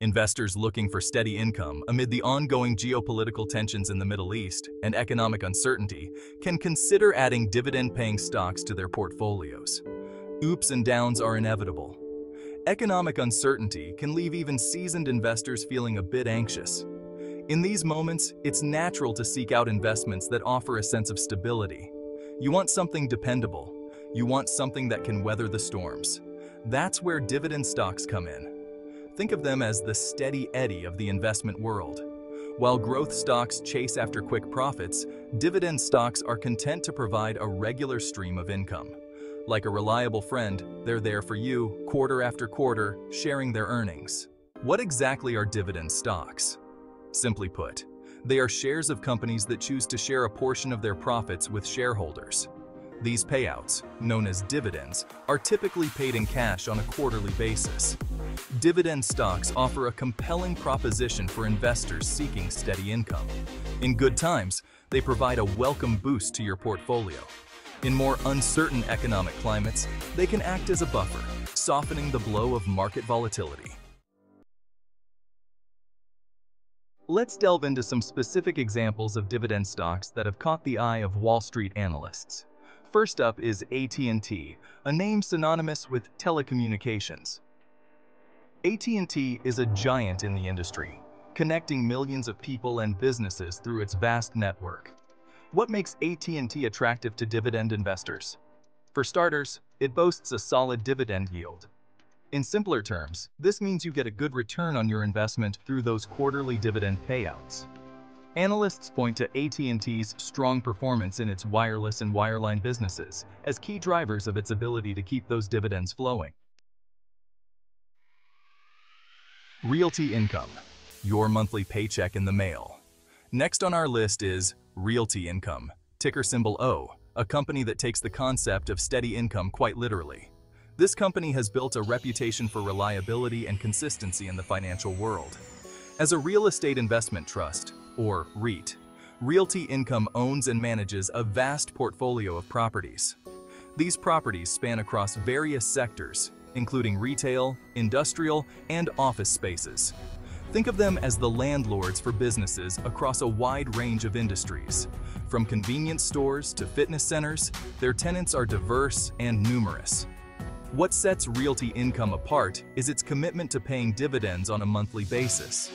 Investors looking for steady income amid the ongoing geopolitical tensions in the Middle East and economic uncertainty can consider adding dividend-paying stocks to their portfolios. Oops and downs are inevitable. Economic uncertainty can leave even seasoned investors feeling a bit anxious. In these moments, it's natural to seek out investments that offer a sense of stability. You want something dependable. You want something that can weather the storms. That's where dividend stocks come in. Think of them as the steady eddy of the investment world. While growth stocks chase after quick profits, dividend stocks are content to provide a regular stream of income. Like a reliable friend, they're there for you, quarter after quarter, sharing their earnings. What exactly are dividend stocks? Simply put, they are shares of companies that choose to share a portion of their profits with shareholders. These payouts, known as dividends, are typically paid in cash on a quarterly basis. Dividend stocks offer a compelling proposition for investors seeking steady income. In good times, they provide a welcome boost to your portfolio. In more uncertain economic climates, they can act as a buffer, softening the blow of market volatility. Let's delve into some specific examples of dividend stocks that have caught the eye of Wall Street analysts. First up is AT&T, a name synonymous with telecommunications. AT&T is a giant in the industry, connecting millions of people and businesses through its vast network. What makes AT&T attractive to dividend investors? For starters, it boasts a solid dividend yield. In simpler terms, this means you get a good return on your investment through those quarterly dividend payouts. Analysts point to AT&T's strong performance in its wireless and wireline businesses as key drivers of its ability to keep those dividends flowing. Realty Income, your monthly paycheck in the mail. Next on our list is Realty Income, ticker symbol O, a company that takes the concept of steady income quite literally. This company has built a reputation for reliability and consistency in the financial world. As a real estate investment trust, or REIT. Realty Income owns and manages a vast portfolio of properties. These properties span across various sectors, including retail, industrial, and office spaces. Think of them as the landlords for businesses across a wide range of industries. From convenience stores to fitness centers, their tenants are diverse and numerous. What sets Realty Income apart is its commitment to paying dividends on a monthly basis.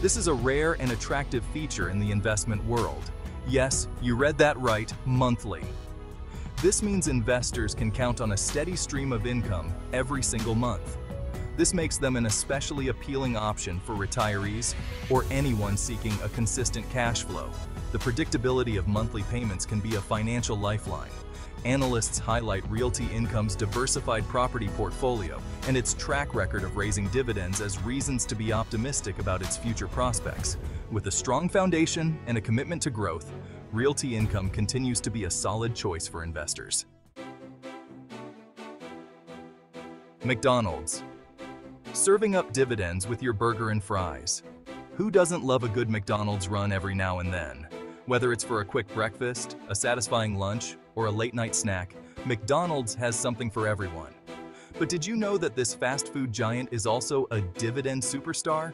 This is a rare and attractive feature in the investment world. Yes, you read that right, monthly. This means investors can count on a steady stream of income every single month. This makes them an especially appealing option for retirees or anyone seeking a consistent cash flow. The predictability of monthly payments can be a financial lifeline. Analysts highlight Realty Income's diversified property portfolio and its track record of raising dividends as reasons to be optimistic about its future prospects. With a strong foundation and a commitment to growth, Realty Income continues to be a solid choice for investors. McDonald's. Serving up dividends with your burger and fries. Who doesn't love a good McDonald's run every now and then? Whether it's for a quick breakfast, a satisfying lunch, or a late-night snack, McDonald's has something for everyone. But did you know that this fast food giant is also a dividend superstar?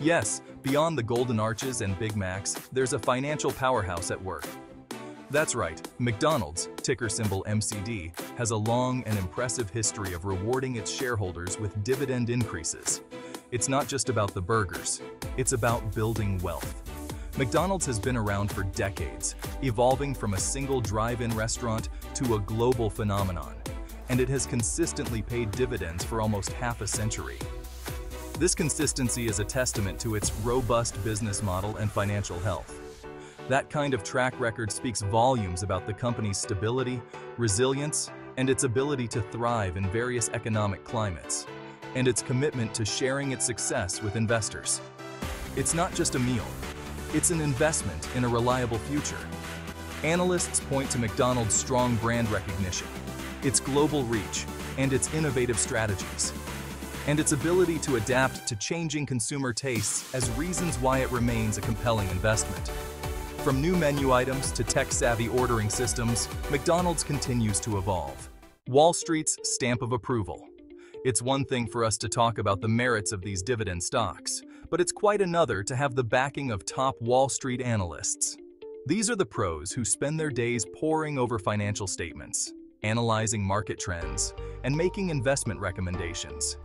Yes, beyond the Golden Arches and Big Macs, there's a financial powerhouse at work. That's right, McDonald's, ticker symbol MCD, has a long and impressive history of rewarding its shareholders with dividend increases. It's not just about the burgers, it's about building wealth. McDonald's has been around for decades, evolving from a single drive-in restaurant to a global phenomenon, and it has consistently paid dividends for almost half a century. This consistency is a testament to its robust business model and financial health. That kind of track record speaks volumes about the company's stability, resilience, and its ability to thrive in various economic climates, and its commitment to sharing its success with investors. It's not just a meal, it's an investment in a reliable future. Analysts point to McDonald's strong brand recognition, its global reach, and its innovative strategies, and its ability to adapt to changing consumer tastes as reasons why it remains a compelling investment. From new menu items to tech-savvy ordering systems, McDonald's continues to evolve. Wall Street's stamp of approval. It's one thing for us to talk about the merits of these dividend stocks, but it's quite another to have the backing of top Wall Street analysts. These are the pros who spend their days poring over financial statements, analyzing market trends, and making investment recommendations.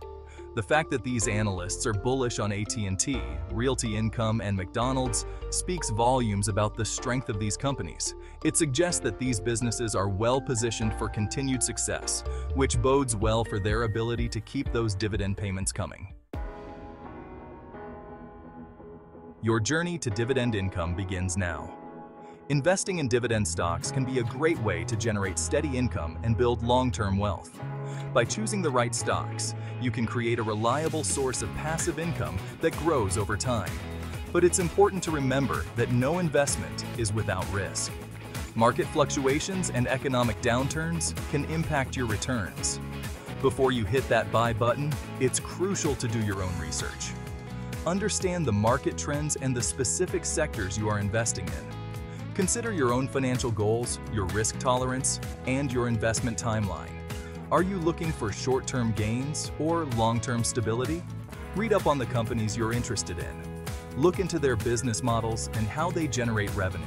The fact that these analysts are bullish on AT&T, Realty Income, and McDonald's speaks volumes about the strength of these companies. It suggests that these businesses are well positioned for continued success, which bodes well for their ability to keep those dividend payments coming. Your journey to dividend income begins now. Investing in dividend stocks can be a great way to generate steady income and build long-term wealth. By choosing the right stocks, you can create a reliable source of passive income that grows over time. But it's important to remember that no investment is without risk. Market fluctuations and economic downturns can impact your returns. Before you hit that buy button, it's crucial to do your own research. Understand the market trends and the specific sectors you are investing in. Consider your own financial goals, your risk tolerance, and your investment timeline. Are you looking for short-term gains or long-term stability? Read up on the companies you're interested in. Look into their business models and how they generate revenue.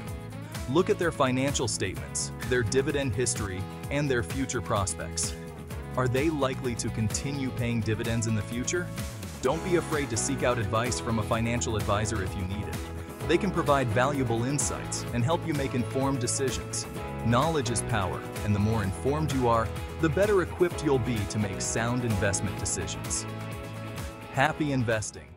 Look at their financial statements, their dividend history, and their future prospects. Are they likely to continue paying dividends in the future? Don't be afraid to seek out advice from a financial advisor if you need it. They can provide valuable insights and help you make informed decisions. Knowledge is power, and the more informed you are, the better equipped you'll be to make sound investment decisions. Happy investing!